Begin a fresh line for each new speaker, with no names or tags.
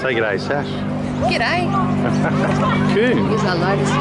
Say g'day, Sash.
G'day.
Coon.
Here's our latest